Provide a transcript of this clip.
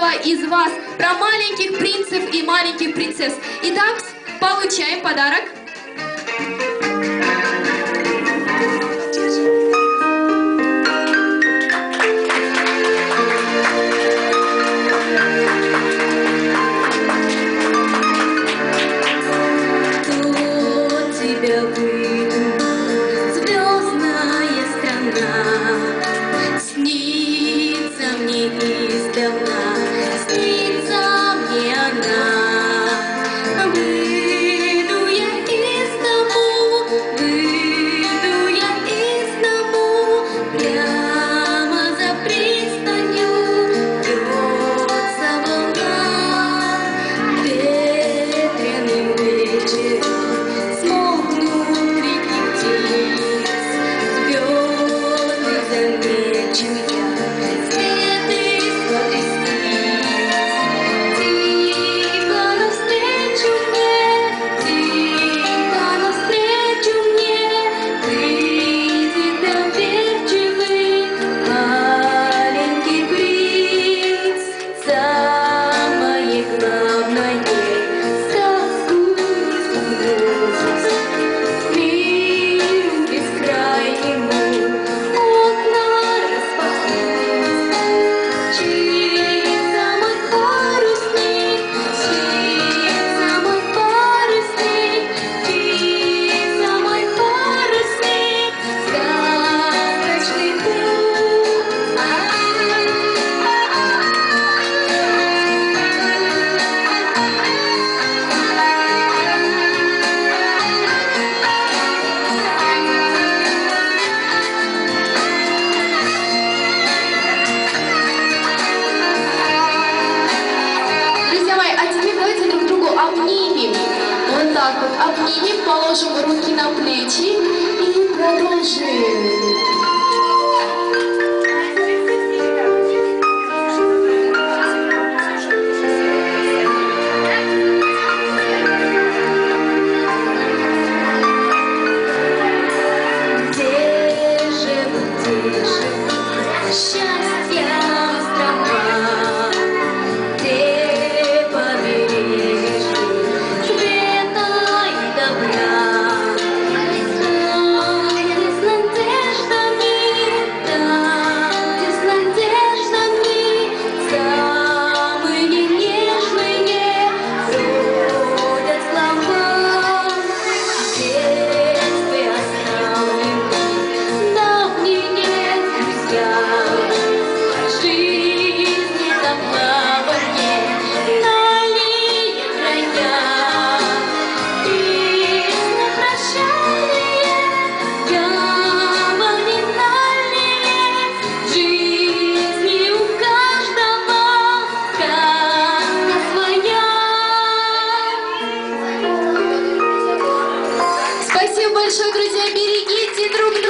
каждого из вас, про маленьких принцев и маленьких принцесс. Итак, получаем подарок. так вот обнимем, положим руки на плечи и продолжим. Где живу, где Shut большое, друзья. Берегите друг друга.